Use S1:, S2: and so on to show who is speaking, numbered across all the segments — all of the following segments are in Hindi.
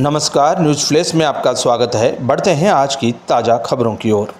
S1: नमस्कार, न्यूज़ फ्लैश में आपका स्वागत है। बढ़ते हैं आज की ताज़ा खबरों की ओर।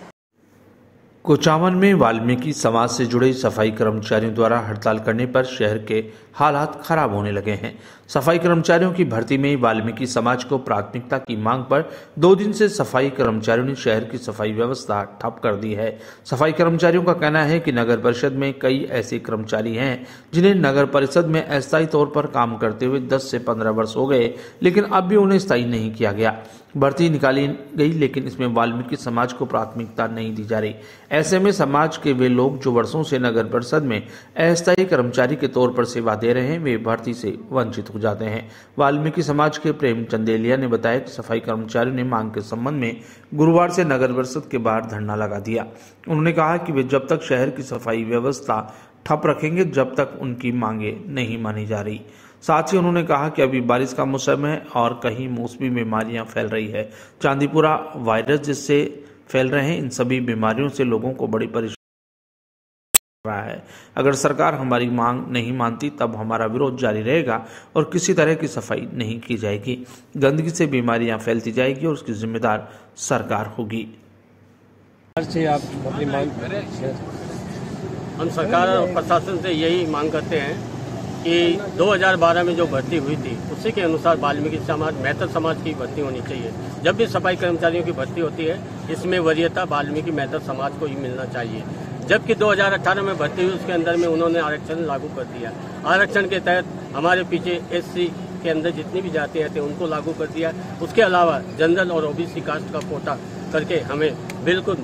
S1: कुचामन में वाल्मीकि समाज से जुड़े सफ़ाई कर्मचारियों द्वारा हड़ताल करने पर शहर के हालात खराब होने लगे हैं। सफ़ाई कर्मचारियों की भर्ती में वाल्मीकि समाज को प्राथमिकता की मांग पर दो दिन से सफ़ाई कर्मचारियों ने शहर की सफ़ाई व्यवस्था ठप कर दी है। सफ़ाई कर्मचारियों का कहना है कि नगर परिषद में कई ऐसे कर्मचारी हैं जिन्हें नगर परिषद में अस्थायी तौर पर काम करते हुए 10 से 15 वर्ष हो गए, लेकिन अब भी उन्हें स्थायी नहीं किया गया। भर्ती निकाली गई, लेकिन इसमें वाल्मीकि समाज को प्राथमिकता नहीं दी जा रही। ऐसे में समाज के वे लोग जो वर्षों से नगर परिषद में अस्थायी कर्मचारी के तौर पर सेवा दे रहे हैं, वे भर्ती से वंचित हो जाते हैं। वाल्मीकि समाज के प्रेम चंदेलिया ने बताया कि सफ़ाई कर्मचारियों ने मांग के संबंध में गुरुवार से नगर परिषद के बाहर धरना लगा दिया। उन्होंने कहा कि वे जब तक शहर की सफ़ाई व्यवस्था ठप रखेंगे, जब तक उनकी मांगे नहीं मानी जा रही। साथ ही उन्होंने कहा कि अभी बारिश का मौसम है और कहीं मौसमी बीमारियाँ फैल रही है। चांदीपुरा वायरस जिससे फैल रहे हैं इन सभी बीमारियों से लोगों को बड़ी परेशानी रहा है। अगर सरकार हमारी मांग नहीं मानती तब हमारा विरोध जारी रहेगा और किसी तरह की सफ़ाई नहीं की जाएगी। गंदगी से बीमारियाँ फैलती जाएगी और उसकी जिम्मेदार सरकार होगी।
S2: से आप अपनी मांग
S3: हम सरकार और प्रशासन से यही मांग करते हैं कि 2012 में जो भर्ती हुई थी, उसी के अनुसार वाल्मीकि समाज मेहतर समाज की भर्ती होनी चाहिए। जब भी सफ़ाई कर्मचारियों की भर्ती होती है, इसमें वरीयता वाल्मीकि मेहतर समाज को ही मिलना चाहिए। जबकि 2018 में भर्ती हुई, उसके अंदर में उन्होंने आरक्षण लागू कर दिया। आरक्षण के तहत हमारे पीछे एससी के अंदर जितनी भी जातियाँ थे उनको लागू कर दिया। उसके अलावा जनरल और ओबीसी कास्ट का कोटा करके हमें बिल्कुल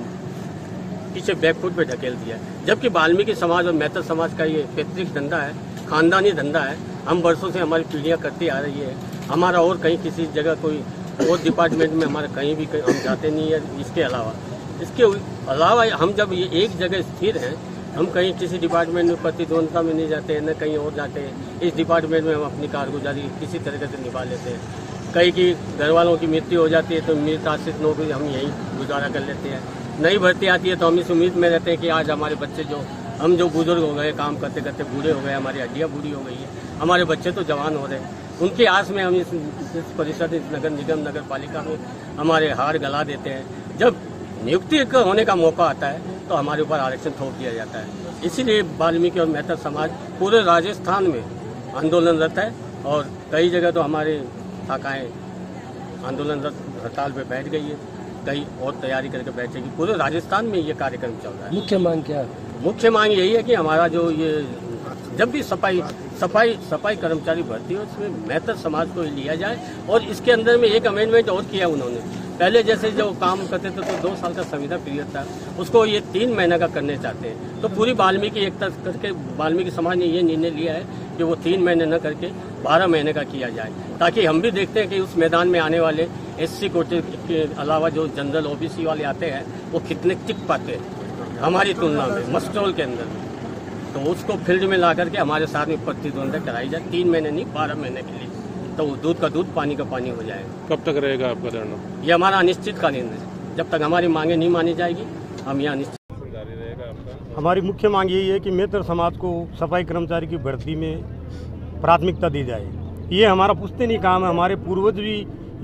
S3: पीछे बैकफुट पे ढकेल दिया। जबकि वाल्मीकि समाज और मेहतर समाज का ये पैतृक धंधा है खानदानी धंधा है। हम वर्षों से हमारी पीढ़ियाँ करती आ रही है। हमारा और कहीं किसी जगह कोई और डिपार्टमेंट में हमारा कहीं भी कहीं हम जाते नहीं है इसके अलावा। इसके अलावा हम जब ये एक जगह स्थिर हैं, हम कहीं किसी डिपार्टमेंट में प्रतिद्वंदता में नहीं जाते हैं न कहीं और जाते हैं। इस डिपार्टमेंट में हम अपनी कारगुजारी किसी तरीके से निभा लेते हैं। कहीं की घर वालों की मृत्यु हो जाती है तो मृत आश्रित नौकरी हम यहीं गुजारा कर लेते हैं। नई भर्ती आती है तो हम इस उम्मीद में रहते हैं कि आज हमारे बच्चे जो हम जो बुज़ुर्ग हो गए काम करते करते बूढ़े हो गए हमारी हड्डियाँ बूढ़ी हो गई है। हमारे बच्चे तो जवान हो रहे हैं। उनकी आस में हम इस, परिषद इस नगर निगम नगर पालिका में हमारे हार गला देते हैं। जब नियुक्ति होने का मौका आता है तो हमारे ऊपर आरक्षण थोप दिया जाता है। इसीलिए वाल्मीकि और मेहता समाज पूरे राजस्थान में आंदोलनरत है और कई जगह तो हमारे शाखाएँ आंदोलनरत हड़ताल पर बैठ गई है। कई और तैयारी करके बैठेगी। पूरे राजस्थान में ये कार्यक्रम चल रहा है।
S2: मुख्य मांग क्या है?
S3: मुख्य मांग यही है कि हमारा जो ये जब भी सफ़ाई सफ़ाई सफ़ाई कर्मचारी भर्ती हो उसमें बेहतर समाज को लिया जाए और इसके अंदर में एक अमेंडमेंट और किया उन्होंने। पहले जैसे जो काम करते थे तो दो साल का संविदा पीरियड था। उसको ये तीन महीने का करने चाहते हैं। तो पूरी वाल्मीकि एक तरह करके, वाल्मीकि समाज ने ये निर्णय लिया है कि वो तीन महीने न करके बारह महीने का किया जाए। ताकि हम भी देखते हैं कि उस मैदान में आने वाले एससी कोटे के अलावा जो जनरल ओबीसी वाले आते हैं, वो कितने टिक पाते हैं हमारी तुलना में मस्ट्रोल के अंदर। तो उसको फ़ील्ड में ला करके हमारे साथ में प्रतिद्वंदक कराई जाए, तीन महीने नहीं, बारह महीने के लिए। तो दूध का दूध पानी का पानी हो जाएगा।
S4: कब तक रहेगा आपका धरना?
S3: ये हमारा अनिश्चितकालीन है। जब तक हमारी मांगे नहीं मानी जाएगी हम यहाँ अनिश्चित
S4: रहेगा
S5: हमारी मुख्य मांग यही है कि मेहतर समाज को सफ़ाई कर्मचारी की भर्ती में प्राथमिकता दी जाए। ये हमारा पुश्तनी काम है हमारे पूर्वज भी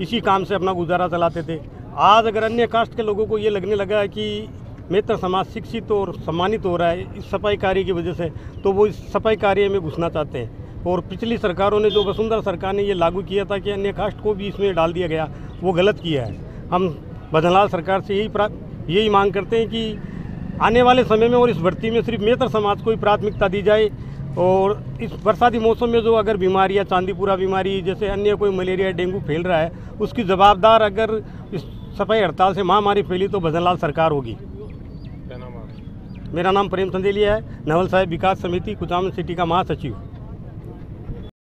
S5: इसी काम से अपना गुजारा चलाते थे। आज अगर अन्य कास्ट के लोगों को ये लगने लगा है कि मेहतर समाज शिक्षित और सम्मानित हो रहा है इस सफ़ाई कार्य की वजह से तो वो इस सफ़ाई कार्य में घुसना चाहते हैं। और पिछली सरकारों ने जो वसुंधरा सरकार ने ये लागू किया था कि अन्य कास्ट को भी इसमें डाल दिया गया वो गलत किया है। हम भजनलाल सरकार से यही यही मांग करते हैं कि आने वाले समय में और इस भर्ती में सिर्फ़ मेहतर समाज को ही प्राथमिकता दी जाए और इस बरसाती मौसम में जो अगर बीमारियाँ चांदीपुरा बीमारी जैसे अन्य कोई मलेरिया डेंगू फैल रहा है उसकी जवाबदार अगर इस सफ़ाई हड़ताल से महामारी फैली तो भजनलाल सरकार होगी। मेरा नाम प्रेम चंदेलिया है नवल साहेब विकास समिति कुचामन सिटी का महासचिव।